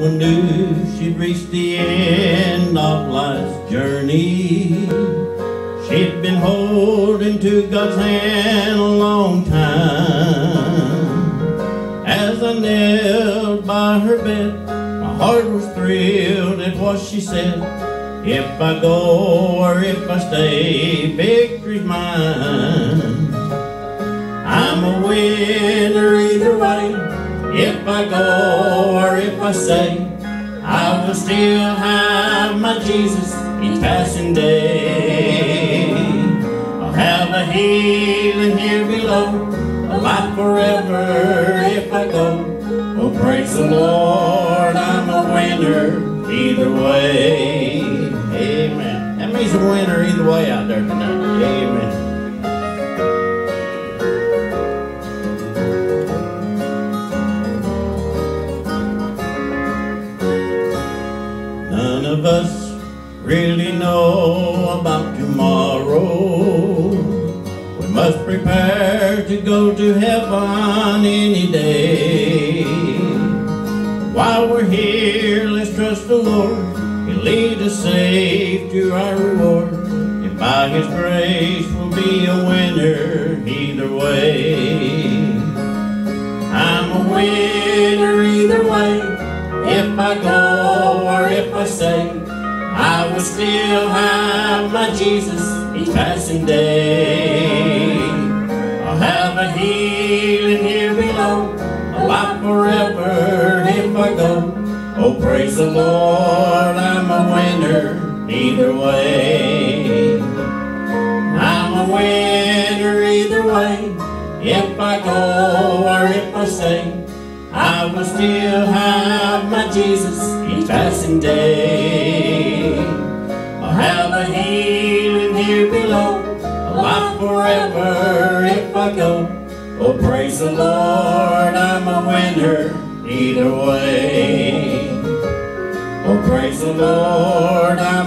one knew she'd reached the end of life's journey. She'd been holding to God's hand a long time. As I knelt by her bed, my heart was thrilled at what she said. If I go or if I stay, victory's mine. I'm a winner either way. If I go if I stay, I will still have my Jesus each passing day. I'll have a healing here below, a life forever if I go. Oh, praise the Lord, I'm a winner either way. Amen. That means a winner either way out there tonight. Amen. None of us really know about tomorrow. We must prepare to go to heaven any day. While we're here, let's trust the Lord. He'll lead us safe to our reward. And by His grace, we'll be a winner either way. I'm a winner either way. If I go or if I will still have my Jesus each passing day. I'll have a healing here below, a life forever if I go. Oh, praise the Lord, I'm a winner either way. I'm a winner either way. If I go or if I stay, I will still have my Jesus passing day. I'll have a healing here below, a life forever if I go. Oh, praise the Lord, I'm a winner either way. Oh, praise the Lord, I'm